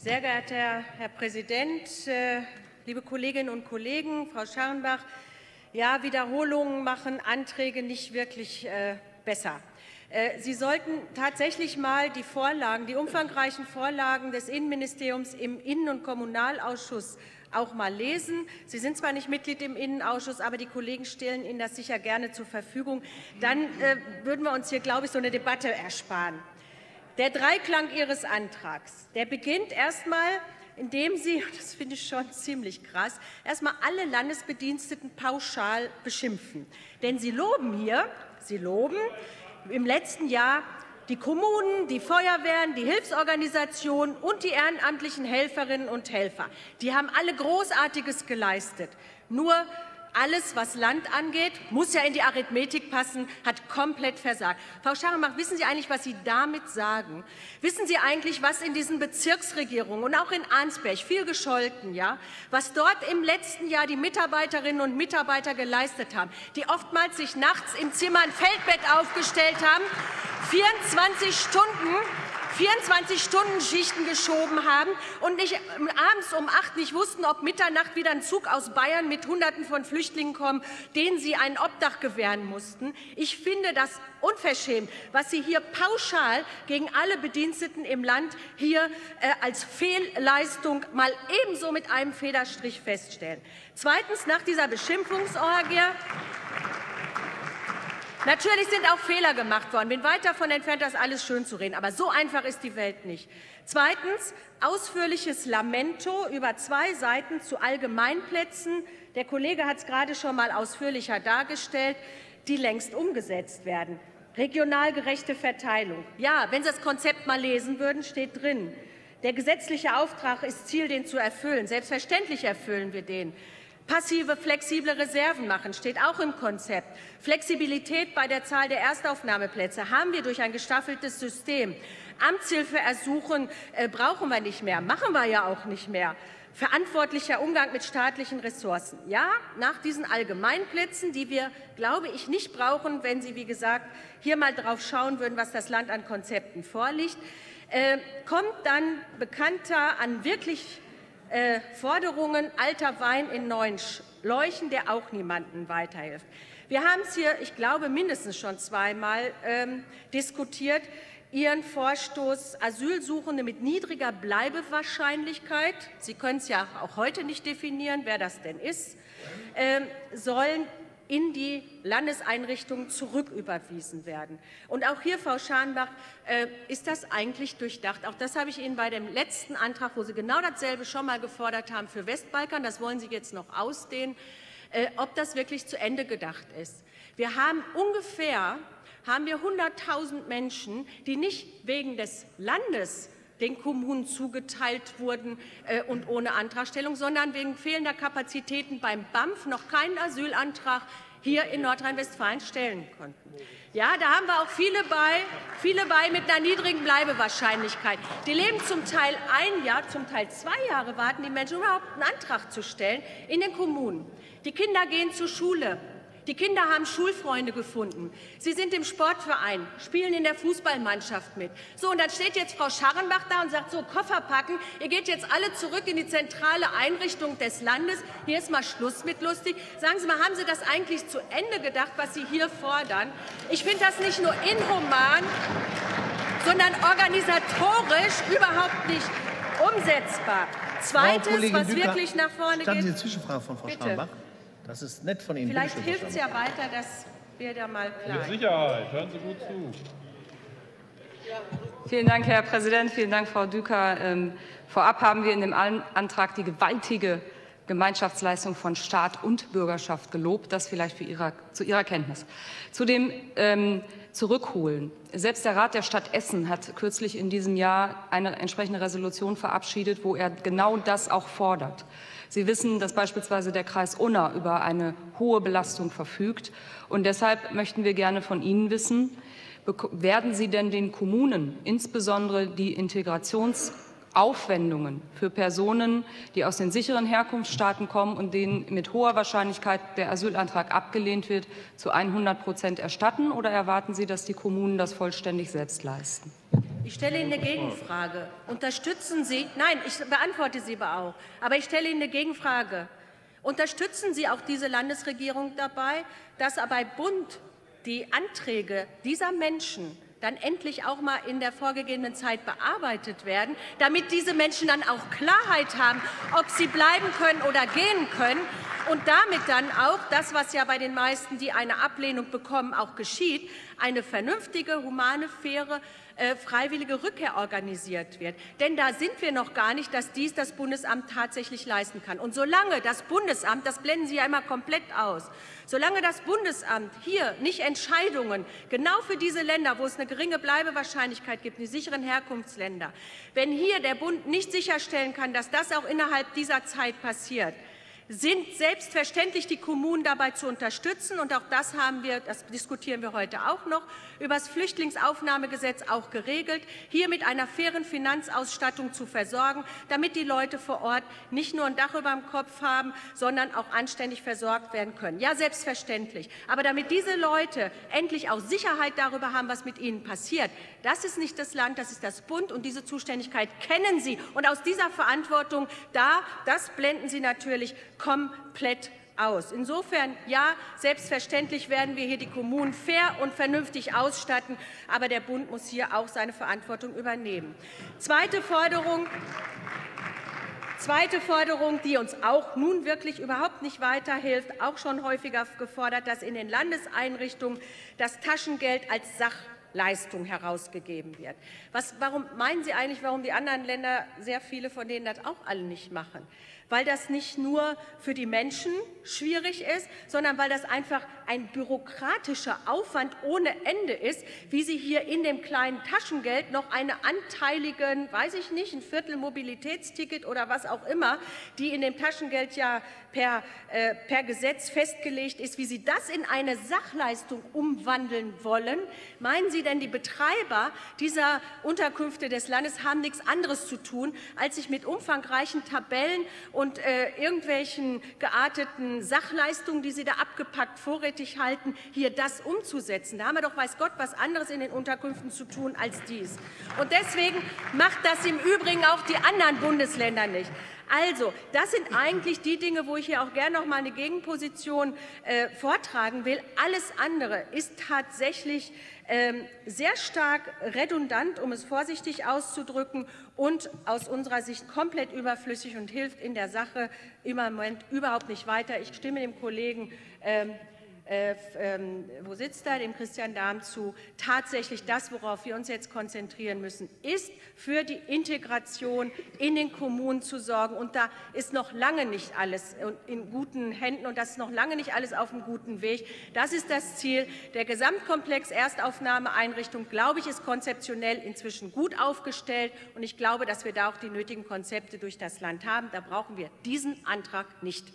Sehr geehrter Herr Präsident, äh, liebe Kolleginnen und Kollegen, Frau Scharrenbach, ja, Wiederholungen machen Anträge nicht wirklich äh, besser. Äh, Sie sollten tatsächlich mal die Vorlagen, die umfangreichen Vorlagen des Innenministeriums im Innen- und Kommunalausschuss auch mal lesen. Sie sind zwar nicht Mitglied im Innenausschuss, aber die Kollegen stellen Ihnen das sicher gerne zur Verfügung. Dann äh, würden wir uns hier, glaube ich, so eine Debatte ersparen. Der Dreiklang Ihres Antrags, der beginnt erst einmal, indem Sie, das finde ich schon ziemlich krass, erst einmal alle Landesbediensteten pauschal beschimpfen. Denn Sie loben hier, Sie loben im letzten Jahr die Kommunen, die Feuerwehren, die Hilfsorganisationen und die ehrenamtlichen Helferinnen und Helfer. Die haben alle Großartiges geleistet. Nur alles, was Land angeht, muss ja in die Arithmetik passen, hat komplett versagt. Frau Scharrenbach, wissen Sie eigentlich, was Sie damit sagen? Wissen Sie eigentlich, was in diesen Bezirksregierungen und auch in Arnsberg, viel gescholten, ja, was dort im letzten Jahr die Mitarbeiterinnen und Mitarbeiter geleistet haben, die oftmals sich nachts im Zimmer ein Feldbett aufgestellt haben, 24 Stunden 24-Stunden-Schichten geschoben haben und nicht ähm, abends um acht nicht wussten, ob Mitternacht wieder ein Zug aus Bayern mit Hunderten von Flüchtlingen kommt, denen sie ein Obdach gewähren mussten. Ich finde das unverschämt, was Sie hier pauschal gegen alle Bediensteten im Land hier äh, als Fehlleistung mal ebenso mit einem Federstrich feststellen. Zweitens, nach dieser Beschimpfungsorgie Natürlich sind auch Fehler gemacht worden. Bin weit davon entfernt, das alles schön zu reden. Aber so einfach ist die Welt nicht. Zweitens, ausführliches Lamento über zwei Seiten zu Allgemeinplätzen. Der Kollege hat es gerade schon mal ausführlicher dargestellt, die längst umgesetzt werden. Regional gerechte Verteilung. Ja, wenn Sie das Konzept mal lesen würden, steht drin. Der gesetzliche Auftrag ist Ziel, den zu erfüllen. Selbstverständlich erfüllen wir den. Passive, flexible Reserven machen, steht auch im Konzept. Flexibilität bei der Zahl der Erstaufnahmeplätze haben wir durch ein gestaffeltes System. Amtshilfe ersuchen äh, brauchen wir nicht mehr, machen wir ja auch nicht mehr. Verantwortlicher Umgang mit staatlichen Ressourcen. Ja, nach diesen Allgemeinplätzen, die wir, glaube ich, nicht brauchen, wenn Sie, wie gesagt, hier mal drauf schauen würden, was das Land an Konzepten vorliegt, äh, kommt dann bekannter an wirklich äh, Forderungen alter Wein in neuen Schläuchen, der auch niemandem weiterhilft. Wir haben es hier, ich glaube, mindestens schon zweimal ähm, diskutiert. Ihren Vorstoß Asylsuchende mit niedriger Bleibewahrscheinlichkeit, Sie können es ja auch heute nicht definieren, wer das denn ist, äh, sollen in die Landeseinrichtungen zurücküberwiesen werden. Und auch hier, Frau Scharnbach, äh, ist das eigentlich durchdacht. Auch das habe ich Ihnen bei dem letzten Antrag, wo Sie genau dasselbe schon mal gefordert haben für Westbalkan, das wollen Sie jetzt noch ausdehnen, äh, ob das wirklich zu Ende gedacht ist. Wir haben ungefähr haben wir 100.000 Menschen, die nicht wegen des Landes den Kommunen zugeteilt wurden äh, und ohne Antragstellung, sondern wegen fehlender Kapazitäten beim BAMF noch keinen Asylantrag hier in Nordrhein-Westfalen stellen konnten. Ja, da haben wir auch viele bei, viele bei mit einer niedrigen Bleibewahrscheinlichkeit. Die leben zum Teil ein Jahr, zum Teil zwei Jahre warten die Menschen überhaupt einen Antrag zu stellen in den Kommunen. Die Kinder gehen zur Schule. Die Kinder haben Schulfreunde gefunden. Sie sind im Sportverein, spielen in der Fußballmannschaft mit. So, und dann steht jetzt Frau Scharrenbach da und sagt, so, Koffer packen, ihr geht jetzt alle zurück in die zentrale Einrichtung des Landes. Hier ist mal Schluss mit lustig. Sagen Sie mal, haben Sie das eigentlich zu Ende gedacht, was Sie hier fordern? Ich finde das nicht nur inhuman, sondern organisatorisch überhaupt nicht umsetzbar. Zweites, was Düker, wirklich nach vorne geht. Sie eine Zwischenfrage von Frau Bitte. Scharrenbach? Das ist nett von Ihnen. Vielleicht hilft es ja weiter, dass wir da mal klar. Mit Sicherheit. Hören Sie gut zu. Vielen Dank, Herr Präsident. Vielen Dank, Frau Düker. Ähm, vorab haben wir in dem Antrag die gewaltige Gemeinschaftsleistung von Staat und Bürgerschaft gelobt. Das vielleicht ihrer, zu Ihrer Kenntnis. Zu dem ähm, Zurückholen. Selbst der Rat der Stadt Essen hat kürzlich in diesem Jahr eine entsprechende Resolution verabschiedet, wo er genau das auch fordert. Sie wissen, dass beispielsweise der Kreis Unna über eine hohe Belastung verfügt. Und deshalb möchten wir gerne von Ihnen wissen, werden Sie denn den Kommunen insbesondere die Integrationsaufwendungen für Personen, die aus den sicheren Herkunftsstaaten kommen und denen mit hoher Wahrscheinlichkeit der Asylantrag abgelehnt wird, zu 100 Prozent erstatten? Oder erwarten Sie, dass die Kommunen das vollständig selbst leisten? Ich stelle Ihnen eine Gegenfrage. Unterstützen Sie, nein, ich beantworte sie aber auch, aber ich stelle Ihnen eine Gegenfrage. Unterstützen Sie auch diese Landesregierung dabei, dass bei Bund die Anträge dieser Menschen dann endlich auch mal in der vorgegebenen Zeit bearbeitet werden, damit diese Menschen dann auch Klarheit haben, ob sie bleiben können oder gehen können und damit dann auch das, was ja bei den meisten, die eine Ablehnung bekommen, auch geschieht, eine vernünftige, humane, faire, äh, freiwillige Rückkehr organisiert wird. Denn da sind wir noch gar nicht, dass dies das Bundesamt tatsächlich leisten kann. Und solange das Bundesamt, das blenden Sie ja immer komplett aus, solange das Bundesamt hier nicht Entscheidungen genau für diese Länder, wo es eine geringe Bleibewahrscheinlichkeit gibt, die sicheren Herkunftsländer, wenn hier der Bund nicht sicherstellen kann, dass das auch innerhalb dieser Zeit passiert, sind selbstverständlich die Kommunen dabei zu unterstützen. Und auch das haben wir, das diskutieren wir heute auch noch, über das Flüchtlingsaufnahmegesetz auch geregelt, hier mit einer fairen Finanzausstattung zu versorgen, damit die Leute vor Ort nicht nur ein Dach über dem Kopf haben, sondern auch anständig versorgt werden können. Ja, selbstverständlich. Aber damit diese Leute endlich auch Sicherheit darüber haben, was mit ihnen passiert, das ist nicht das Land, das ist das Bund. Und diese Zuständigkeit kennen Sie. Und aus dieser Verantwortung, da, das blenden Sie natürlich komplett aus. Insofern, ja, selbstverständlich werden wir hier die Kommunen fair und vernünftig ausstatten, aber der Bund muss hier auch seine Verantwortung übernehmen. Zweite Forderung. Zweite Forderung, die uns auch nun wirklich überhaupt nicht weiterhilft, auch schon häufiger gefordert, dass in den Landeseinrichtungen das Taschengeld als Sachleistung herausgegeben wird. Was, warum meinen Sie eigentlich, warum die anderen Länder, sehr viele von denen das auch alle nicht machen? weil das nicht nur für die Menschen schwierig ist, sondern weil das einfach ein bürokratischer Aufwand ohne Ende ist, wie Sie hier in dem kleinen Taschengeld noch eine anteiligen, weiß ich nicht, ein Viertel Mobilitätsticket oder was auch immer, die in dem Taschengeld ja per, äh, per Gesetz festgelegt ist, wie Sie das in eine Sachleistung umwandeln wollen. Meinen Sie denn, die Betreiber dieser Unterkünfte des Landes haben nichts anderes zu tun, als sich mit umfangreichen Tabellen und äh, irgendwelchen gearteten Sachleistungen, die Sie da abgepackt vorrätig halten, hier das umzusetzen? Da haben wir doch weiß Gott was anderes in den Unterkünften zu tun als dies. Und deswegen macht das im Übrigen auch die anderen Bundesländer nicht. Also, das sind eigentlich die Dinge, wo ich hier auch gerne noch mal eine Gegenposition äh, vortragen will. Alles andere ist tatsächlich ähm, sehr stark redundant, um es vorsichtig auszudrücken, und aus unserer Sicht komplett überflüssig und hilft in der Sache im Moment überhaupt nicht weiter. Ich stimme dem Kollegen ähm, äh, ähm, wo sitzt er, dem Christian Dahm zu, tatsächlich das, worauf wir uns jetzt konzentrieren müssen, ist für die Integration in den Kommunen zu sorgen. Und da ist noch lange nicht alles in guten Händen und das ist noch lange nicht alles auf einem guten Weg. Das ist das Ziel. Der Gesamtkomplex Erstaufnahmeeinrichtung, glaube ich, ist konzeptionell inzwischen gut aufgestellt und ich glaube, dass wir da auch die nötigen Konzepte durch das Land haben. Da brauchen wir diesen Antrag nicht.